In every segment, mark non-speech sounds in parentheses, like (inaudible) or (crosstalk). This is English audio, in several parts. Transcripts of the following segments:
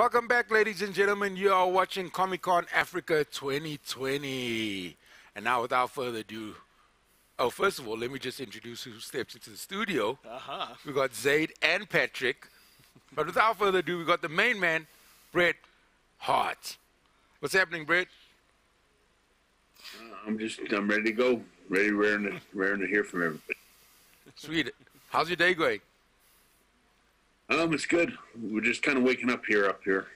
Welcome back, ladies and gentlemen. You are watching Comic Con Africa 2020. And now, without further ado, oh, first of all, let me just introduce who steps into the studio. Uh-huh. We got Zaid and Patrick. But without further ado, we've got the main man, Bret Hart. What's happening, Bret? I'm just I'm ready to go. Ready, raring to, raring to hear from everybody. Sweet. How's your day going? Um, it's good. We're just kind of waking up here, up here.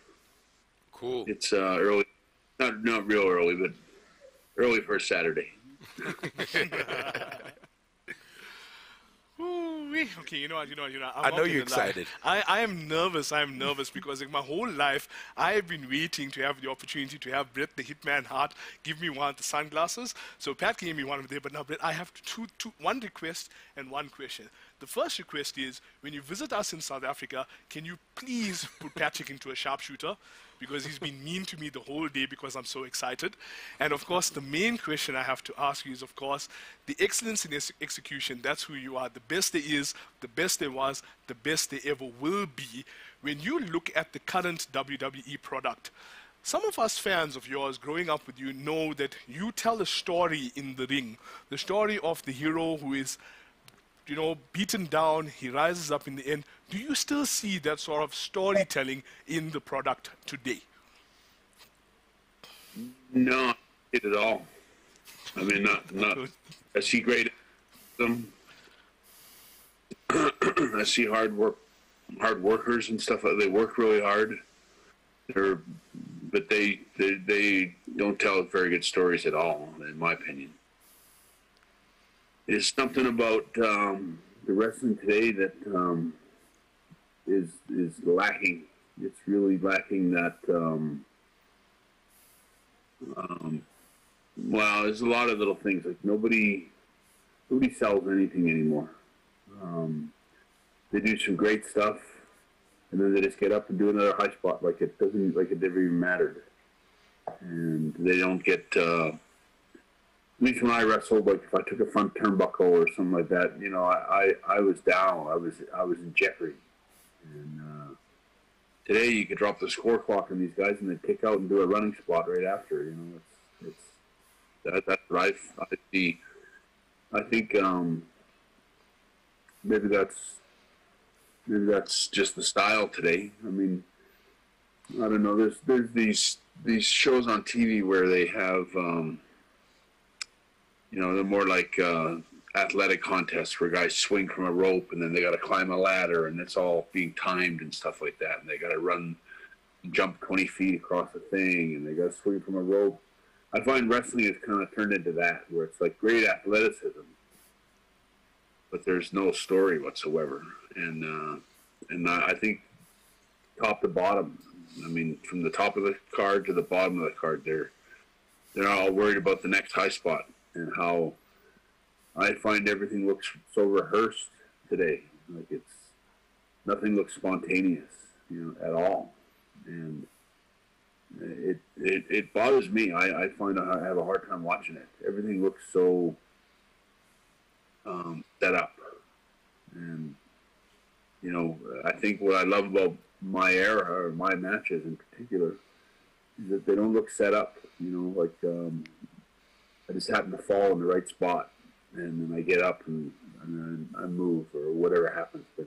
Cool. It's uh, early, not not real early, but early for a Saturday. (laughs) (laughs) Ooh-wee. (laughs) Okay, you know what, you know what, you know. I'm I know you're lie. excited. I, I am nervous. I am nervous because like my whole life I have been waiting to have the opportunity to have Bret the Hitman Hart give me one of the sunglasses. So Pat gave me one of them, but now Bret, I have two, two, one request and one question. The first request is when you visit us in South Africa, can you please put Patrick into a sharpshooter? Because he's been mean to me the whole day because I'm so excited. And of course, the main question I have to ask you is, of course, the excellence in ex- execution. That's who you are. The best there is, the best there was, the best there ever will be. When you look at the current WWE product, some of us fans of yours growing up with you know that you tell a story in the ring, the story of the hero who is you know, beaten down, he rises up in the end. Do you still see that sort of storytelling in the product today? No, not at all. I mean, not not. I see great. Them. (clears throat) I see hard work, hard workers and stuff. They work really hard. They're, but they they they don't tell very good stories at all, in my opinion. There's something about um, the wrestling today that um, is is lacking. It's really lacking that. Um, um, well, there's a lot of little things like nobody nobody sells anything anymore. Um, they do some great stuff, and then they just get up and do another high spot like it doesn't like it never even mattered, and they don't get. Uh, at least when I wrestled, like if I took a front turnbuckle or something like that, you know, I, I, I was down. I was I was in jeopardy. And uh, today you could drop the score clock on these guys and they kick out and do a running spot right after. You know, it's it's that that's I, I see. I think um, maybe that's maybe that's just the style today. I mean, I don't know. There's there's these these shows on TV where they have. Um, you know, they're more like uh, athletic contests where guys swing from a rope and then they got to climb a ladder and it's all being timed and stuff like that. And they got to run, jump 20 feet across a thing and they got to swing from a rope. I find wrestling has kind of turned into that where it's like great athleticism, but there's no story whatsoever. And, uh, and I think top to bottom, I mean, from the top of the card to the bottom of the card, they're, they're all worried about the next high spot and how I find everything looks so rehearsed today. Like it's nothing looks spontaneous, you know, at all, and it it, it bothers me. I, I find I have a hard time watching it. Everything looks so um, set up, and you know, I think what I love about my era or my matches in particular is that they don't look set up. You know, like um, I just happen to fall in the right spot, and then I get up and, and then I move or whatever happens. But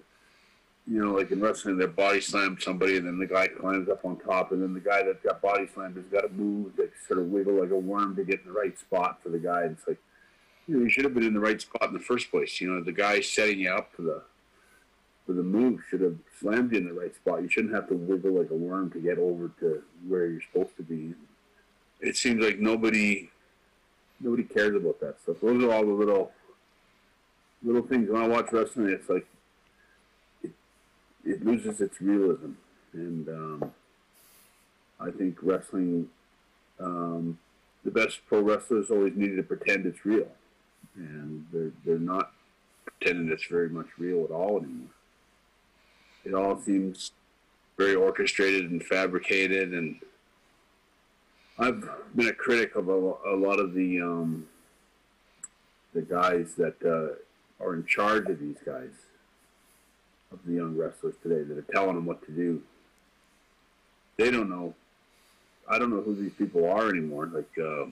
you know, like in wrestling, they body slam somebody, and then the guy climbs up on top, and then the guy that got body slammed has got to move, like sort of wiggle like a worm to get in the right spot for the guy. And it's like, you know, you should have been in the right spot in the first place. You know, the guy setting you up for the for the move should have slammed you in the right spot. You shouldn't have to wiggle like a worm to get over to where you're supposed to be. It seems like nobody nobody cares about that stuff. Those are all the little little things. When I watch wrestling, it's like it, it loses its realism, and um, I think wrestling, um, the best pro wrestlers always needed to pretend it's real, and they're they're not pretending it's very much real at all anymore. It all seems very orchestrated and fabricated and I've been a critic of a, a lot of the um, the guys that uh, are in charge of these guys, of the young wrestlers today, that are telling them what to do. they don't know. I don't know who these people are anymore. Like uh,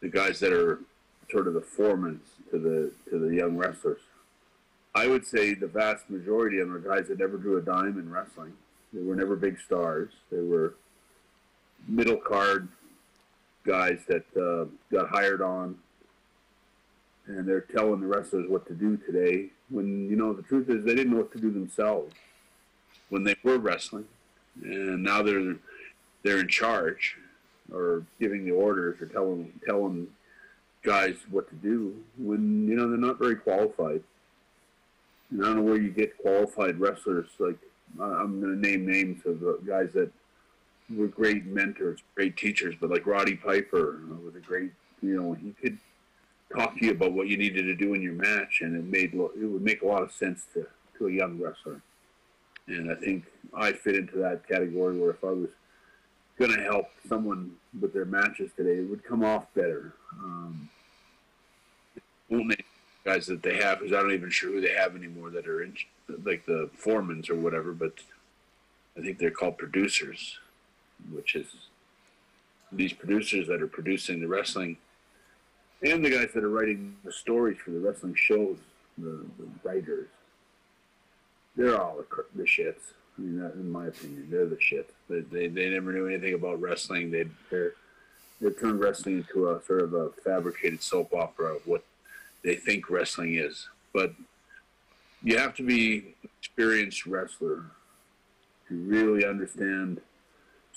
the guys that are sort of the foremen to the to the young wrestlers. I would say the vast majority of them are guys that never drew a dime in wrestling. They were never big stars. They were middle card guys that uh, got hired on, and they're telling the wrestlers what to do today. When you know the truth is, they didn't know what to do themselves when they were wrestling, and now they're they're in charge or giving the orders or telling telling guys what to do when you know they're not very qualified. And I don't know where you get qualified wrestlers. Like I'm going to name names of guys that were great mentors, great teachers, but like Roddy Piper you know, was a great. You know, he could talk to you about what you needed to do in your match, and it made it would make a lot of sense to to a young wrestler. And I think I fit into that category where if I was going to help someone with their matches today, it would come off better. Um, name guys that they have because I don't even sure who they have anymore that are in, like the foremans or whatever, but I think they're called producers, which is these producers that are producing the wrestling and the guys that are writing the stories for the wrestling shows, the, the writers. They're all the, shits. I mean, in my opinion, they're the shit. They, they, they never knew anything about wrestling. They they're they turned wrestling into a sort of a fabricated soap opera of what they think wrestling is. But you have to be an experienced wrestler to really understand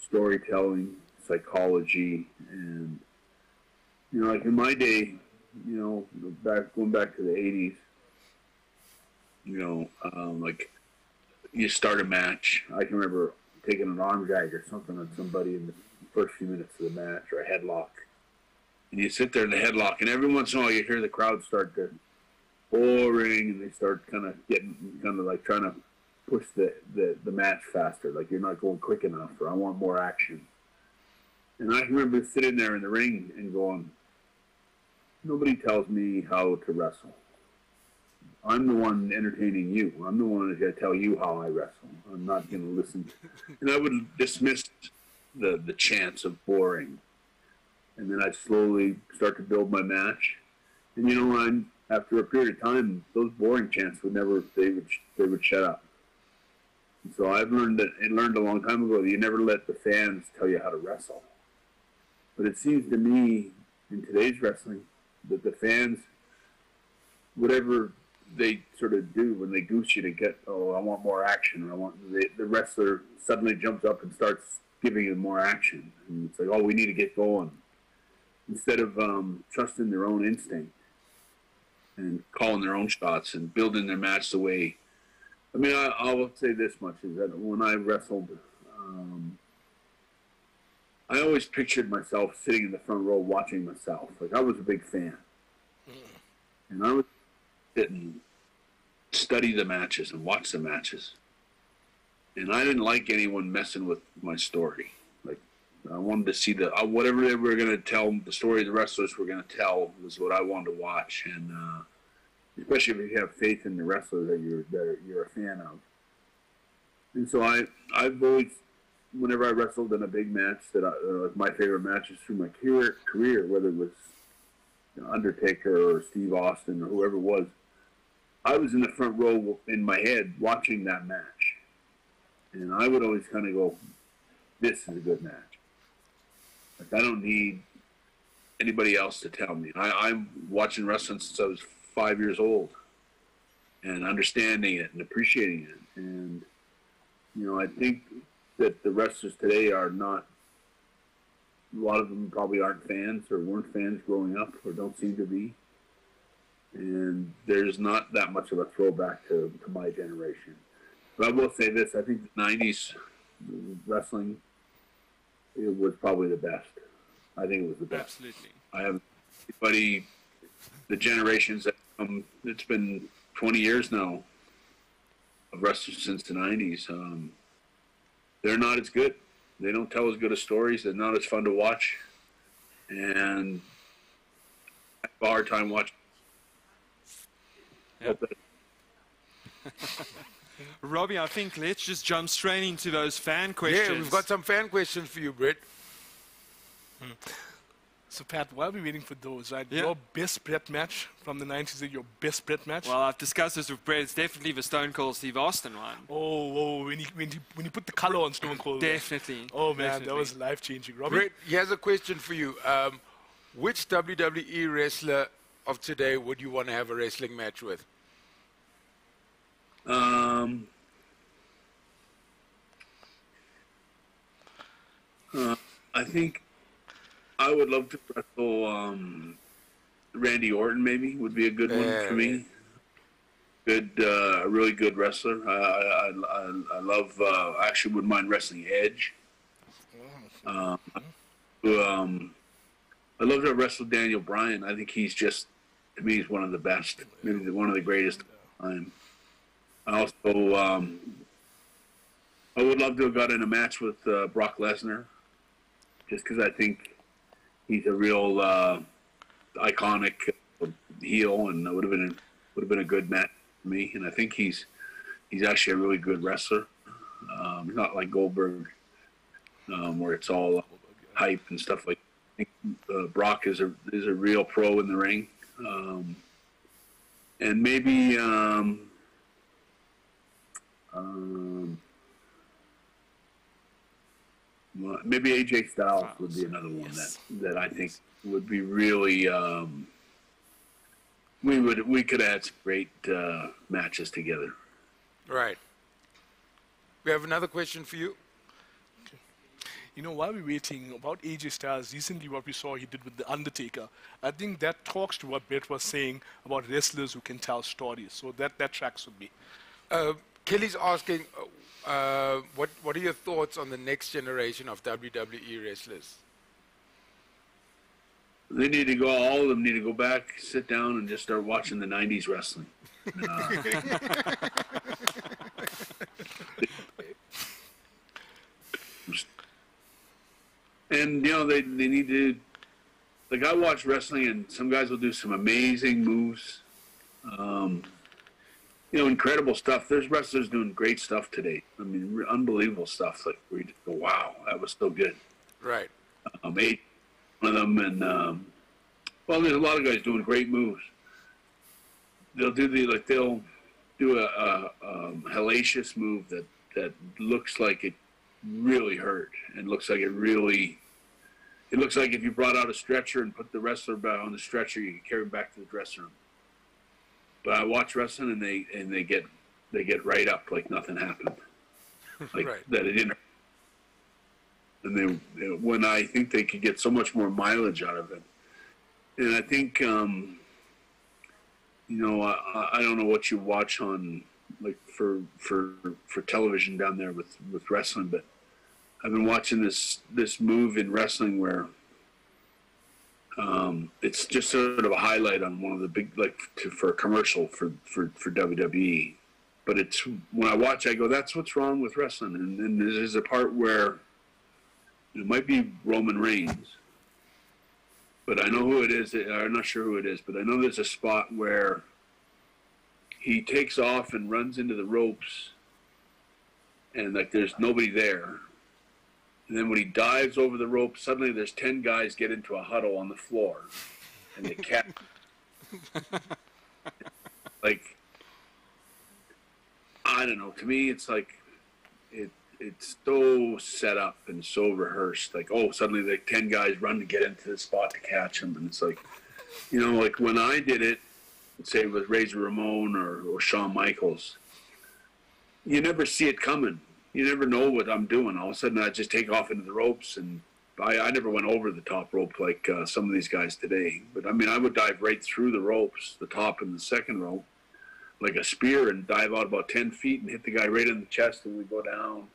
storytelling, psychology, and you know, like in my day, you know, back going back to the '80s, you know, um, like you start a match. I can remember taking an arm drag or something on somebody in the first few minutes of the match or a headlock and you sit there in the headlock, and every once in a while you hear the crowd start to boring, and they start kind of getting kind of like trying to push the, the the match faster, like you're not going quick enough, or I want more action. And I remember sitting there in the ring and going, nobody tells me how to wrestle. I'm the one entertaining you. I'm the one that's going to tell you how I wrestle. I'm not going to listen. (laughs) and I would dismiss the the chance of boring and then I'd slowly start to build my match. And you know, I'm after a period of time, those boring chants would never they would they would shut up. So I've learned that and learned a long time ago that you never let the fans tell you how to wrestle. But it seems to me in today's wrestling that the fans, whatever they sort of do when they goose you to get, oh, I want more action, or I want the, the wrestler suddenly jumps up and starts giving you more action, and it's like, oh, we need to get going instead of um, trusting their own instinct and calling their own shots and building their match the way. I mean, I, I will say this much: is that when I wrestled, um, I always pictured myself sitting in the front row watching myself. Like I was a big fan, mm. and I would sit and study the matches and watch the matches. And I didn't like anyone messing with my story. Like I wanted to see the uh, whatever they were going to tell the story the wrestlers were going to tell was what I wanted to watch, and uh, especially if you have faith in the wrestler that you're that you're a fan of. And so I I've always whenever I wrestled in a big match that I, uh, my favorite matches through my career career whether it was you know, Undertaker or Steve Austin or whoever it was, I was in the front row in my head watching that match, and I would always kind of go, "This is a good match." Like I don't need anybody else to tell me. I, I'm watching wrestling since I was five years old, and understanding it and appreciating it. And you know, I think that the wrestlers today are not. A lot of them probably aren't fans or weren't fans growing up or don't seem to be. And there's not that much of a throwback to, to my generation. But I will say this: I think the '90s wrestling it was probably the best. I think it was the best. Absolutely. I have anybody, the generations that um, it's been 20 years now of wrestling since the 90s. Um, they're not as good. They don't tell as good of stories. They're not as fun to watch. And I have a hard time watching. Yep. (laughs) Robbie, I think let's just jump straight into those fan questions. Yeah, we've got some fan questions for you, Bret. So Pat, while we're waiting for those, right? Yeah. Your best Bret match from the 90s is your best Bret match? Well, I've discussed this with Bret. It's definitely the Stone Cold Steve Austin one. oh, oh, when he, when, he, when he put the color on Stone Cold. Definitely. Oh, man, that was life changing. Robbie? he has a question for you. Um, which WWE wrestler of today would you want to have a wrestling match with? Um, uh, I think I would love to wrestle um, Randy Orton. Maybe would be a good one Yeah. for me. Good, uh, a really good wrestler. I, I, I, I love. Uh, I actually wouldn't mind wrestling Edge. Um, um, I love to wrestle Daniel Bryan. I think he's just, to me, he's one of the best. Maybe one of the greatest of all time. I also, um, I would love to have got in a match with uh, Brock Lesnar, just because I think he's a real uh, iconic heel, and would have been would have been a good match for me. And I think he's he's actually a really good wrestler. Um, not like Goldberg, um, where it's all hype and stuff like. I think uh, Brock is a is a real pro in the ring, um, and maybe. Um, um, maybe AJ Styles would be another one Yes. that, that I think would be really. Um, we would we could have had some great uh, matches together. Right. We have another question for you. You know, while we're waiting, about AJ Styles, recently what we saw he did with The Undertaker, I think that talks to what Bret was saying about wrestlers who can tell stories. So that, that tracks with me. Uh, Kelly's asking, uh, what what are your thoughts on the next generation of WWE wrestlers? They need to go. All of them need to go back, sit down, and just start watching the '90s wrestling. Uh, (laughs) and you know they they need to. Like I watch wrestling, and some guys will do some amazing moves. Um, you know, incredible stuff. There's wrestlers doing great stuff today. I mean, unbelievable stuff. Like we just go, wow, that was so good Right. um, eight one of them, and um, well, there's a lot of guys doing great moves. They'll do the like they'll do a, a um, hellacious move that that looks like it really hurt and looks like it really. It looks like if you brought out a stretcher and put the wrestler on the stretcher, you could carry him back to the dressing room. But I watch wrestling and they and they get they get right up like nothing happened, (laughs) like Right. that it didn't and they when I think they could get so much more mileage out of it. And I think um, you know I, I- I don't know what you watch on like for for for television down there with with wrestling, but I've been watching this this move in wrestling where um, it's just sort of a highlight on one of the big like to, for a commercial for for for WWE. But it's when I watch, I go, "That's what's wrong with wrestling." And, and there's a part where it might be Roman Reigns, but I know who it is. I'm not sure who it is, but I know there's a spot where he takes off and runs into the ropes, and like there's nobody there. And then when he dives over the rope, suddenly there's ten guys get into a huddle on the floor, and they catch. (laughs) like, I don't know. To me, it's like it it's so set up and so rehearsed. Like, oh, suddenly like ten guys run to get into the spot to catch him, and it's like, you know, like when I did it, say with Razor Ramon or, or Shawn Michaels, you never see it coming. You never know what I'm doing. All of a sudden, I just take off into the ropes, and I, I never went over the top rope like uh, some of these guys today. But I mean, I would dive right through the ropes, the top and the second rope, like a spear, and dive out about ten feet and hit the guy right in the chest, and we go down.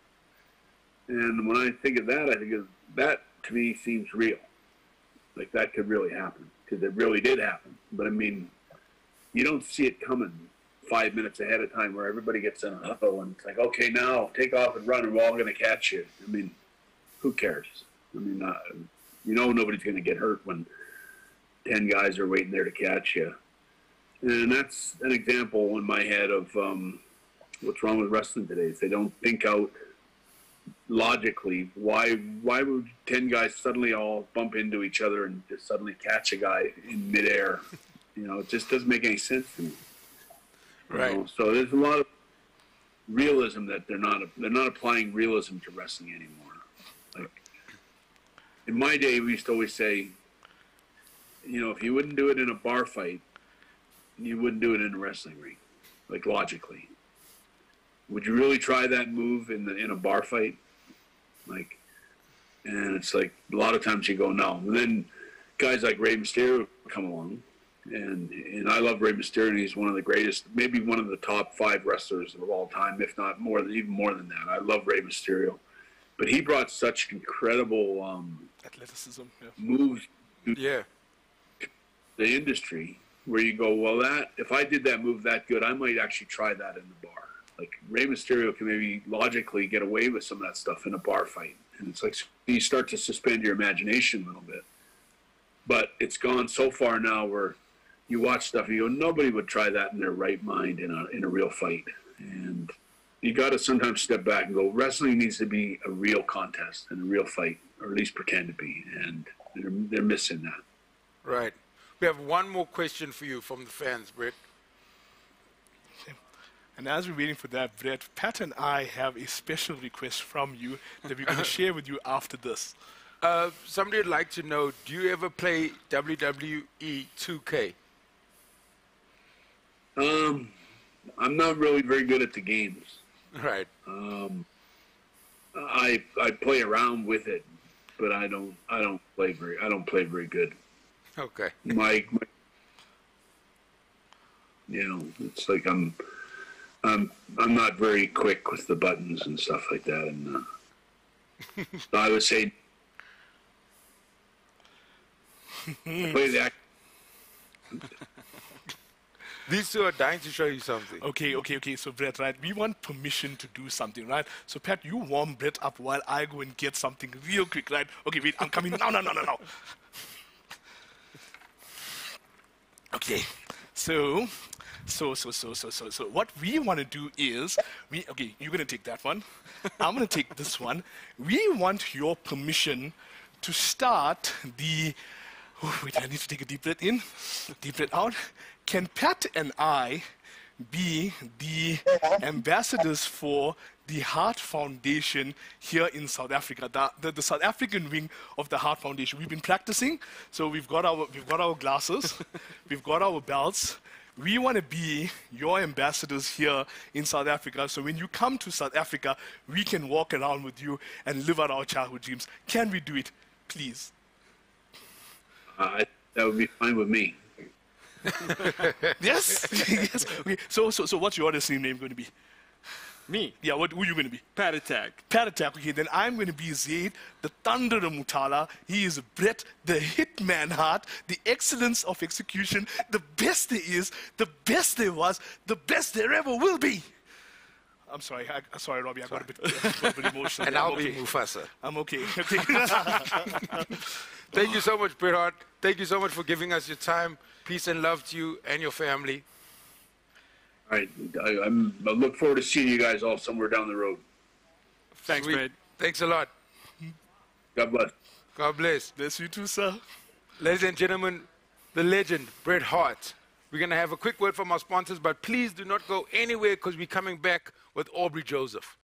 And when I think of that, I think of that to me seems real. Like that could really happen because it really did happen. But I mean, you don't see it coming five minutes ahead of time where everybody gets in a huddle and it's like, okay, now take off and run, and we're all going to catch you. I mean, who cares? I mean, uh, you know, nobody's going to get hurt when ten guys are waiting there to catch you. And that's an example in my head of, um, what's wrong with wrestling today is they don't think out logically why why would 10 guys suddenly all bump into each other and just suddenly catch a guy in midair you know it just doesn't make any sense to me Right. know? so there's a lot of realism that they're not they're not applying realism to wrestling anymore like in my day we used to always say you know if you wouldn't do it in a bar fight you wouldn't do it in a wrestling ring like logically would you really try that move in the in a bar fight like and it's like a lot of times you go no and then guys like Rey Mysterio come along and and I love Rey Mysterio and he's one of the greatest maybe one of the top five wrestlers of all time if not more than even more than that I love Rey Mysterio but he brought such incredible um, Athleticism. Yeah. moves to Yeah. the industry where you go, well, that if I did that move that good, I might actually try that in the bar. Like Rey Mysterio can maybe logically get away with some of that stuff in a bar fight, and it's like you start to suspend your imagination a little bit. But it's gone so far now where you watch stuff, and you go, nobody would try that in their right mind in a in a real fight, and you got to sometimes step back and go, wrestling needs to be a real contest and a real fight, or at least pretend to be, and they're they're missing that. Right. We have one more question for you from the fans, Bret. And as we're waiting for that, Bret, Pat and I have a special request from you that we're going to share with you after this. Uh, somebody would like to know, do you ever play WWE 2K? Um, I'm not really very good at the games. Right. Um, I I play around with it, but I don't I don't play very I don't play very good. Okay. My, my you know, it's like I'm I'm I'm not very quick with the buttons and stuff like that, and uh, so (laughs) I would say (laughs) I play the act- These two are dying to show you something. Okay, okay, okay. So, Bret, right, we want permission to do something, right? So, Pat, you warm Bret up while I go and get something real quick, right? Okay, wait, I'm coming. No, no, no, no, no. Okay, so, so, so, so, so, so, so, what we want to do is, we, okay, you're going to take that one. I'm going to take this one. We want your permission to start the, oh, wait, I need to take a deep breath in, deep breath out. Can Pat and I be the ambassadors for the Hart Foundation here in South Africa, the, the, the South African wing of the Hart Foundation. We've been practicing, so we've got our, we've got our glasses, (laughs) we've got our belts. We want to be your ambassadors here in South Africa, so when you come to South Africa, we can walk around with you and live out our childhood dreams. Can we do it, please? uh, that would be fine with me. (laughs) Yes, (laughs) yes. Okay. So, so, so, what's your wrestling name going to be? Me, Yeah, what who are you going to be? Pat Attack. Pat Attack. Okay, then I'm going to be Zaid, the Thunder of Mutala. He is Bret, the Hitman Hart, the excellence of execution, the best there is, the best there was, the best there ever will be. I'm sorry, I, I'm sorry, Robbie. I got a bit, got a bit emotional. And I'm I'll okay. be Mufasa. I'm okay. (laughs) (laughs) Okay. Thank you so much, Bret Hart. Thank you so much for giving us your time. Peace and love to you and your family. All right, I, I'm, I look forward to seeing you guys all somewhere down the road. Thanks, Sweet. Bret. Thanks a lot. God bless. God bless. Bless you too, sir. Ladies and gentlemen, the legend, Bret Hart. We're going to have a quick word from our sponsors, but please do not go anywhere because we're coming back with Aubrey Joseph.